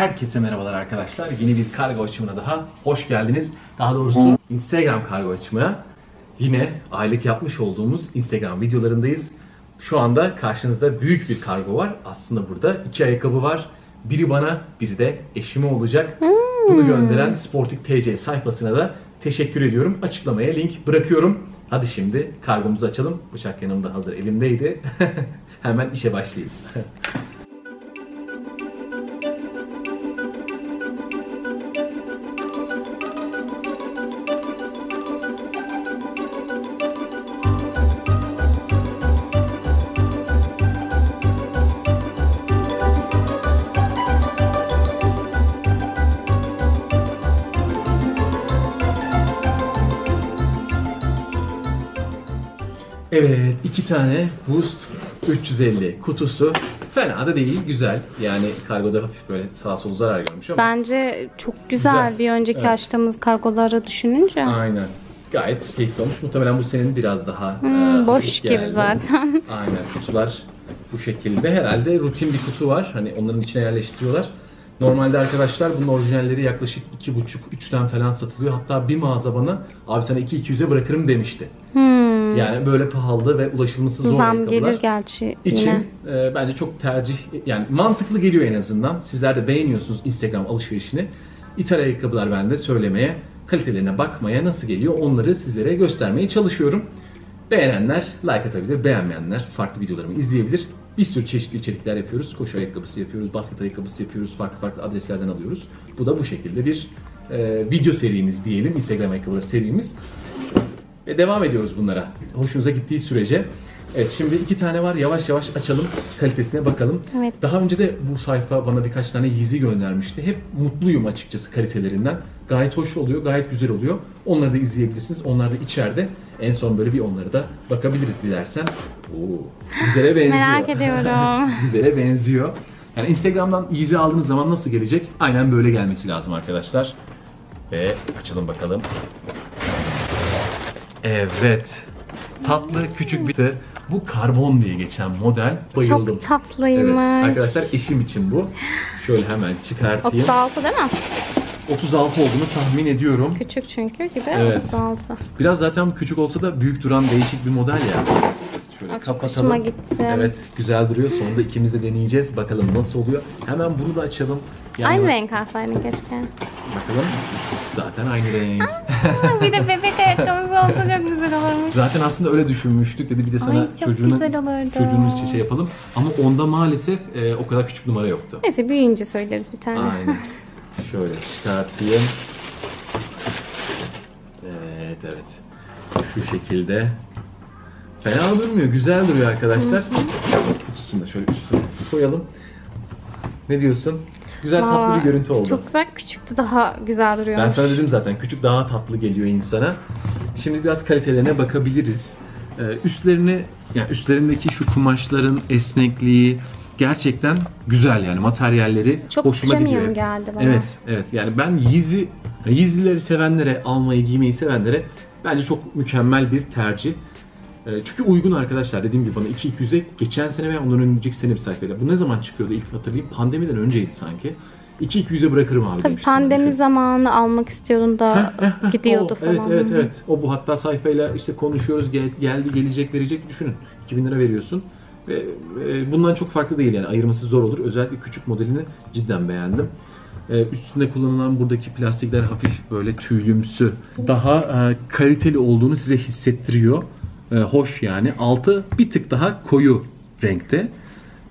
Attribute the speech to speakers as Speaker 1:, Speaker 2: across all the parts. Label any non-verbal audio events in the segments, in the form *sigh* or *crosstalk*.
Speaker 1: Herkese merhabalar arkadaşlar. Yeni bir kargo açımına daha hoş geldiniz. Daha doğrusu Instagram kargo açımına. Yine aylık yapmış olduğumuz Instagram videolarındayız. Şu anda karşınızda büyük bir kargo var. Aslında burada iki ayakkabı var. Biri bana, biri de eşime olacak. Bunu gönderen Sportik TC sayfasına da teşekkür ediyorum. Açıklamaya link bırakıyorum. Hadi şimdi kargomuzu açalım. Bıçak yanımda hazır elimdeydi. *laughs* Hemen işe başlayayım. *laughs* Evet, iki tane Boost 350 kutusu. Fena da değil, güzel. Yani kargoda hafif böyle sağ sol zarar görmüş ama.
Speaker 2: Bence çok güzel,
Speaker 1: Güzel.
Speaker 2: bir önceki
Speaker 1: Evet.
Speaker 2: açtığımız kargoları düşününce.
Speaker 1: Aynen. Gayet keyifli olmuş. Muhtemelen bu senin biraz daha
Speaker 2: Hmm,
Speaker 1: e,
Speaker 2: boş
Speaker 1: hafif
Speaker 2: gibi
Speaker 1: geldi.
Speaker 2: zaten. *laughs*
Speaker 1: Aynen kutular bu şekilde. Herhalde rutin bir kutu var. Hani onların içine yerleştiriyorlar. Normalde arkadaşlar bunun orijinalleri yaklaşık 2,5-3'ten falan satılıyor. Hatta bir mağaza bana abi sana 2-200'e bırakırım demişti.
Speaker 2: Hmm.
Speaker 1: Yani böyle pahalı ve ulaşılması zor
Speaker 2: Zam
Speaker 1: ayakkabılar.
Speaker 2: gelir gerçi
Speaker 1: için
Speaker 2: yine.
Speaker 1: e, bence çok tercih yani mantıklı geliyor en azından. Sizler de beğeniyorsunuz Instagram alışverişini. İthal ayakkabılar ben de söylemeye, kalitelerine bakmaya nasıl geliyor onları sizlere göstermeye çalışıyorum. Beğenenler like atabilir, beğenmeyenler farklı videolarımı izleyebilir. Bir sürü çeşitli içerikler yapıyoruz. Koşu ayakkabısı yapıyoruz, basket ayakkabısı yapıyoruz. Farklı farklı adreslerden alıyoruz. Bu da bu şekilde bir e, video serimiz diyelim. Instagram ayakkabıları serimiz. Ve devam ediyoruz bunlara. Hoşunuza gittiği sürece. Evet şimdi iki tane var. Yavaş yavaş açalım. Kalitesine bakalım.
Speaker 2: Evet.
Speaker 1: Daha önce de bu sayfa bana birkaç tane Yeezy göndermişti. Hep mutluyum açıkçası kalitelerinden. Gayet hoş oluyor, gayet güzel oluyor. Onları da izleyebilirsiniz. Onlar da içeride. En son böyle bir onları da bakabiliriz dilersen. Oo, güzele benziyor. *laughs*
Speaker 2: Merak ediyorum. *laughs*
Speaker 1: güzele benziyor. Yani Instagram'dan Yeezy aldığınız zaman nasıl gelecek? Aynen böyle gelmesi lazım arkadaşlar. Ve açalım bakalım. Evet. Tatlı küçük bir de bu karbon diye geçen model. Bayıldım.
Speaker 2: Çok tatlıymış.
Speaker 1: Evet. Arkadaşlar eşim için bu. Şöyle hemen çıkartayım.
Speaker 2: 36 değil mi?
Speaker 1: 36 olduğunu tahmin ediyorum.
Speaker 2: Küçük çünkü gibi
Speaker 1: Evet.
Speaker 2: 36.
Speaker 1: Biraz zaten küçük olsa da büyük duran değişik bir model ya. Şöyle
Speaker 2: Aa, çok
Speaker 1: kapatalım.
Speaker 2: gitti.
Speaker 1: Evet güzel duruyor. Sonunda ikimiz de deneyeceğiz. Bakalım nasıl oluyor. Hemen bunu da açalım. Yani
Speaker 2: Aynı renk alsaydın keşke.
Speaker 1: Bakalım. Zaten aynı renk.
Speaker 2: bir de bebek ayakkabısı olsa çok güzel olurmuş.
Speaker 1: Zaten aslında öyle düşünmüştük. Dedi bir de sana
Speaker 2: Ay, çok
Speaker 1: çocuğunu,
Speaker 2: güzel olurdu.
Speaker 1: için şey yapalım. Ama onda maalesef e, o kadar küçük numara yoktu.
Speaker 2: Neyse büyüyünce söyleriz bir tane.
Speaker 1: Aynen. *laughs* Şöyle çıkartayım. Evet evet. Şu şekilde. Fena durmuyor. Güzel duruyor arkadaşlar. Kutusunu da şöyle üstüne koyalım. Ne diyorsun? Güzel tatlı bir görüntü oldu.
Speaker 2: Çok güzel küçüktü daha güzel duruyor.
Speaker 1: Ben sana dedim zaten küçük daha tatlı geliyor insana. Şimdi biraz kalitelerine bakabiliriz. Ee, üstlerini, yani üstlerindeki şu kumaşların esnekliği gerçekten güzel yani materyalleri
Speaker 2: Çok
Speaker 1: hoşuma gidiyor. hep.
Speaker 2: geldi bana.
Speaker 1: Evet, evet. Yani ben Yeezy, Yeezy'leri sevenlere, almayı, giymeyi sevenlere bence çok mükemmel bir tercih. Ee, Çünkü uygun arkadaşlar dediğim gibi bana 2-200'e geçen sene veya ondan önceki sene bir sayfayla. Bu ne zaman çıkıyordu ilk hatırlayayım. Pandemiden önceydi sanki. 2-200'e bırakırım abi
Speaker 2: Tabii pandemi zamanı almak istiyordun da gidiyordu
Speaker 1: o,
Speaker 2: falan.
Speaker 1: Evet evet evet. O bu hatta sayfayla işte konuşuyoruz gel- geldi gelecek verecek düşünün. 2000 lira veriyorsun. Ve e, bundan çok farklı değil yani ayırması zor olur. Özellikle küçük modelini cidden beğendim. E, üstünde kullanılan buradaki plastikler hafif böyle tüylümsü. Daha e, kaliteli olduğunu size hissettiriyor. E, hoş yani. Altı bir tık daha koyu renkte.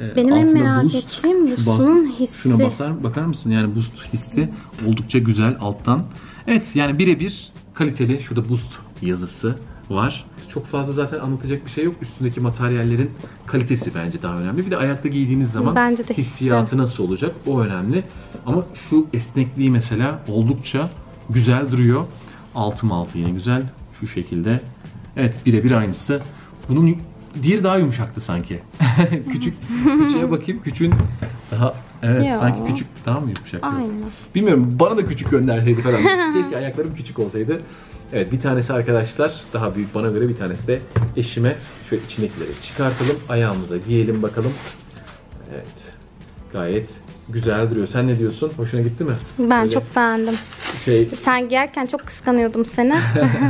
Speaker 1: E,
Speaker 2: Benim en merak
Speaker 1: boost,
Speaker 2: ettiğim
Speaker 1: şu
Speaker 2: boost'un hissi.
Speaker 1: Şuna basar bakar mısın? Yani boost hissi oldukça güzel alttan. Evet yani birebir kaliteli. Şurada boost yazısı var. Çok fazla zaten anlatacak bir şey yok. Üstündeki materyallerin kalitesi bence daha önemli. Bir de ayakta giydiğiniz zaman
Speaker 2: Bence de hissi.
Speaker 1: hissiyatı nasıl olacak o önemli. Ama şu esnekliği mesela oldukça güzel duruyor. Altı altı yine güzel. Şu şekilde. Evet birebir aynısı. Bunun diğeri daha yumuşaktı sanki. *laughs* Küçük küçüğe *laughs* bakayım. Küçüğün daha evet
Speaker 2: Yo.
Speaker 1: sanki küçük daha mı yumuşaktı?
Speaker 2: Aynen.
Speaker 1: Bilmiyorum bana da küçük gönderseydi falan. *laughs* Keşke ayaklarım küçük olsaydı. Evet bir tanesi arkadaşlar daha büyük bana göre bir tanesi de eşime. Şöyle içindekileri çıkartalım ayağımıza giyelim bakalım. Evet gayet Güzel duruyor. Sen ne diyorsun? Hoşuna gitti mi?
Speaker 2: Ben
Speaker 1: Böyle
Speaker 2: çok beğendim.
Speaker 1: Şey
Speaker 2: Sen giyerken çok kıskanıyordum seni.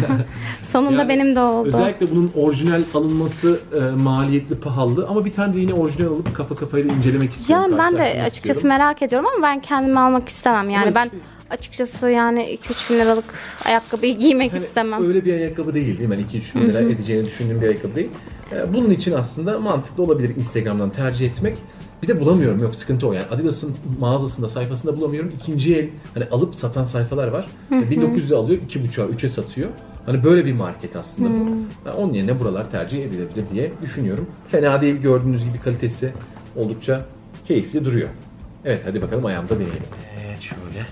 Speaker 2: *laughs* Sonunda
Speaker 1: Yani
Speaker 2: benim de oldu.
Speaker 1: Özellikle bunun orijinal alınması e, maliyetli, pahalı ama bir tane de yine orijinal alıp kafa kafaya da incelemek istiyorum.
Speaker 2: Yani ben de açıkçası
Speaker 1: istiyorum.
Speaker 2: merak ediyorum ama ben kendime almak istemem. Yani
Speaker 1: Ama
Speaker 2: ben
Speaker 1: işte-
Speaker 2: açıkçası yani 2-3 bin liralık ayakkabıyı giymek
Speaker 1: Hani
Speaker 2: istemem.
Speaker 1: Öyle bir ayakkabı değil değil mi? Hani 2-3 bin lira edeceğini düşündüğüm bir ayakkabı değil. E, Bunun için aslında mantıklı olabilir Instagram'dan tercih etmek. Bir de bulamıyorum yok sıkıntı o yani Adidas'ın mağazasında sayfasında bulamıyorum. İkinci el hani alıp satan sayfalar var. 1900'e alıyor 2.5'a 3'e satıyor. Hani böyle bir market aslında bu. Yani onun yerine buralar tercih edilebilir diye düşünüyorum. Fena değil gördüğünüz gibi kalitesi oldukça keyifli duruyor. Evet hadi bakalım ayağımıza deneyelim. Evet şöyle.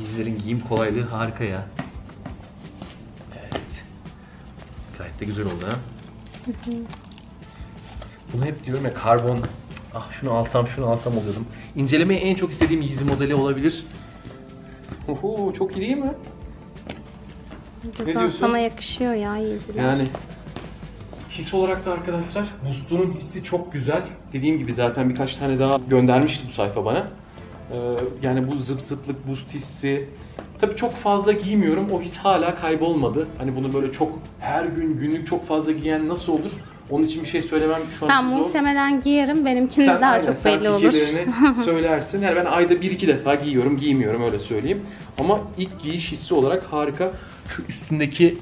Speaker 1: Yizlerin giyim kolaylığı harika ya. Evet. Gayet de güzel oldu ha. Bunu hep diyorum ya karbon ah şunu alsam şunu alsam oluyordum. İncelemeyi en çok istediğim Yeezy modeli olabilir. Oho çok iyi değil mi?
Speaker 2: Güzel,
Speaker 1: diyorsun?
Speaker 2: sana yakışıyor ya Yeezy'ler.
Speaker 1: Yani his olarak da arkadaşlar Boost'un hissi çok güzel. Dediğim gibi zaten birkaç tane daha göndermişti bu sayfa bana. Ee, yani bu zıp zıplık boost hissi. Tabii çok fazla giymiyorum. O his hala kaybolmadı. Hani bunu böyle çok her gün günlük çok fazla giyen nasıl olur? Onun için bir şey söylemem şu an
Speaker 2: Ben
Speaker 1: zor.
Speaker 2: muhtemelen giyerim. Benimkinin daha
Speaker 1: aynen,
Speaker 2: çok
Speaker 1: sen
Speaker 2: belli olur.
Speaker 1: fikirlerini *laughs* söylersin. Yani ben ayda bir iki defa giyiyorum, giymiyorum öyle söyleyeyim. Ama ilk giyiş hissi olarak harika. Şu üstündeki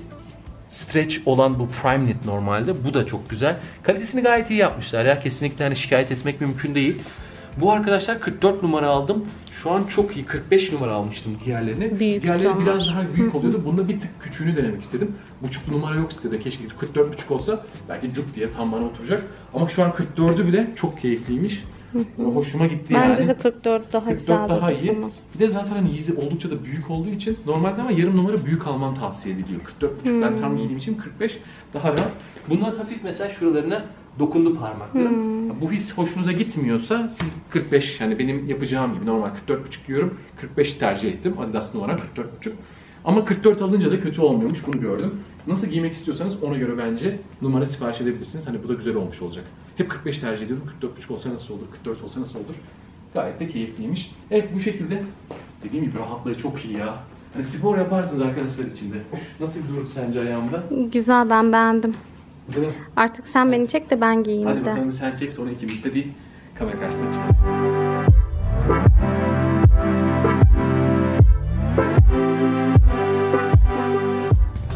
Speaker 1: stretch olan bu prime knit normalde. Bu da çok güzel. Kalitesini gayet iyi yapmışlar ya. Kesinlikle hani şikayet etmek mümkün değil. Bu arkadaşlar 44 numara aldım. Şu an çok iyi. 45 numara almıştım diğerlerini.
Speaker 2: Büyük
Speaker 1: Diğerleri
Speaker 2: ama.
Speaker 1: biraz daha büyük oluyordu. Bunda bir tık küçüğünü denemek istedim. Buçuk numara yok sitede. Keşke 44 buçuk olsa belki cuk diye tam bana oturacak. Ama şu an 44'ü bile çok keyifliymiş. Hoşuma gitti yani.
Speaker 2: Bence de 44 daha
Speaker 1: 44
Speaker 2: güzel
Speaker 1: daha iyi.
Speaker 2: sana.
Speaker 1: Bir de zaten hani Yeezy oldukça da büyük olduğu için normalde ama yarım numara büyük alman tavsiye ediliyor. 44,5 ben
Speaker 2: Hmm.
Speaker 1: tam giydiğim için 45 daha rahat. Bunlar hafif mesela şuralarına dokundu parmaklarım.
Speaker 2: Hmm.
Speaker 1: Bu his hoşunuza gitmiyorsa siz 45 yani benim yapacağım gibi normal 44,5 giyiyorum. 45 tercih ettim. Adidas numara 44,5. Ama 44 alınca da kötü olmuyormuş bunu gördüm. Nasıl giymek istiyorsanız ona göre bence numara sipariş edebilirsiniz. Hani bu da güzel olmuş olacak. Hep 45 tercih ediyorum. 44,5 olsa nasıl olur? 44 olsa nasıl olur? Gayet de keyifliymiş. Evet bu şekilde dediğim gibi rahatlığı çok iyi ya. Hani spor yaparsınız arkadaşlar içinde. Nasıl durur sence ayağımda?
Speaker 2: Güzel ben beğendim.
Speaker 1: Değil mi?
Speaker 2: Artık sen beni çek de ben giyeyim
Speaker 1: Hadi
Speaker 2: de.
Speaker 1: bakalım sen çek sonra ikimiz de bir kamera karşısına çıkalım.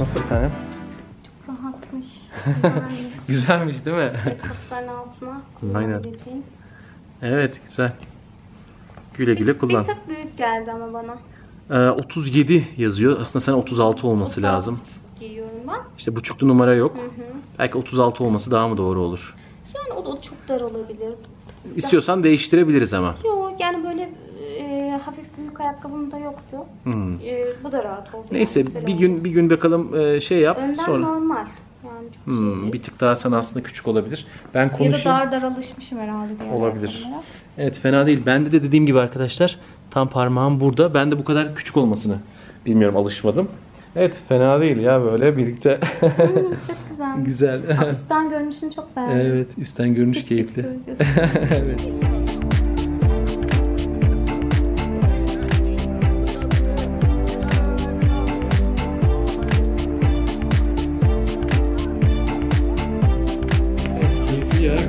Speaker 1: Nasıl bir tane?
Speaker 2: Rahatmış. *laughs* Güzelmiş.
Speaker 1: Güzelmiş değil mi?
Speaker 2: Kutların altına
Speaker 1: Aynen. evet güzel. Güle güle
Speaker 2: Bir
Speaker 1: kullan.
Speaker 2: tık büyük geldi ama bana.
Speaker 1: Ee, 37 yazıyor. Aslında sana 36 olması
Speaker 2: 36
Speaker 1: lazım.
Speaker 2: Giyiyorum ben.
Speaker 1: İşte buçuklu numara yok. Belki 36 olması daha mı doğru olur?
Speaker 2: Yani o da çok dar olabilir.
Speaker 1: İstiyorsan değiştirebiliriz ama.
Speaker 2: Yok yani böyle e, hafif büyük ayakkabım da yoktu.
Speaker 1: Hmm.
Speaker 2: E, bu da rahat oldu.
Speaker 1: Neyse bir
Speaker 2: oldu.
Speaker 1: gün bir gün bakalım e, şey yap
Speaker 2: Önden
Speaker 1: sonra.
Speaker 2: normal. Çok şey
Speaker 1: Hmm, bir tık daha sana aslında küçük olabilir. Ben
Speaker 2: Ya da
Speaker 1: konuşayım.
Speaker 2: dar dar alışmışım herhalde diğer
Speaker 1: Olabilir.
Speaker 2: ayakkabılara.
Speaker 1: Evet fena değil. Bende de dediğim gibi arkadaşlar tam parmağım burada. Ben de bu kadar küçük olmasını bilmiyorum alışmadım. Evet fena değil ya böyle birlikte.
Speaker 2: Hmm, çok güzel. *laughs*
Speaker 1: Güzel.
Speaker 2: Üstten görünüşünü çok beğendim.
Speaker 1: evet üstten görünüş
Speaker 2: Küçük
Speaker 1: keyifli. *laughs* Evet,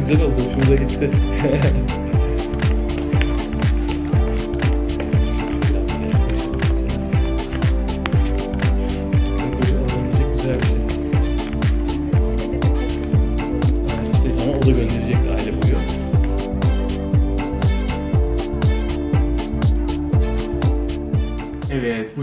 Speaker 1: güzel oldu hoşumuza gitti. *laughs*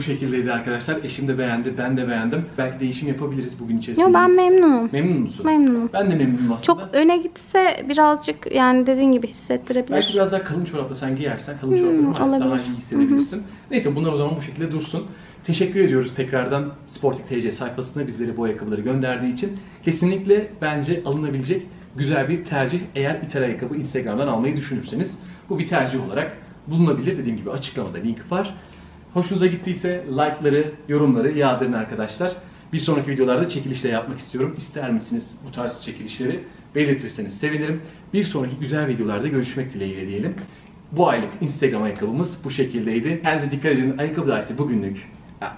Speaker 1: şekildeydi arkadaşlar. Eşim de beğendi, ben de beğendim. Belki değişim yapabiliriz bugün içerisinde.
Speaker 2: Yo ben memnunum.
Speaker 1: Memnun musun?
Speaker 2: Memnunum.
Speaker 1: Ben de memnunum aslında.
Speaker 2: Çok öne gitse birazcık yani dediğin gibi hissettirebilir.
Speaker 1: Belki biraz daha kalın çorapla sen giyersen kalın çorapla daha-
Speaker 2: Hmm, olabilir.
Speaker 1: daha iyi hissedebilirsin. Neyse bunlar o zaman bu şekilde dursun. Teşekkür ediyoruz tekrardan Sporting TC sayfasına bizlere bu ayakkabıları gönderdiği için. Kesinlikle bence alınabilecek güzel bir tercih eğer ithal ayakkabı Instagram'dan almayı düşünürseniz. Bu bir tercih olarak bulunabilir. Dediğim gibi açıklamada link var. Hoşunuza gittiyse like'ları, yorumları yağdırın arkadaşlar. Bir sonraki videolarda çekilişle yapmak istiyorum. İster misiniz bu tarz çekilişleri belirtirseniz sevinirim. Bir sonraki güzel videolarda görüşmek dileğiyle diyelim. Bu aylık Instagram ayakkabımız bu şekildeydi. Kendinize dikkat edin. Ayakkabı dersi bugünlük. Ya,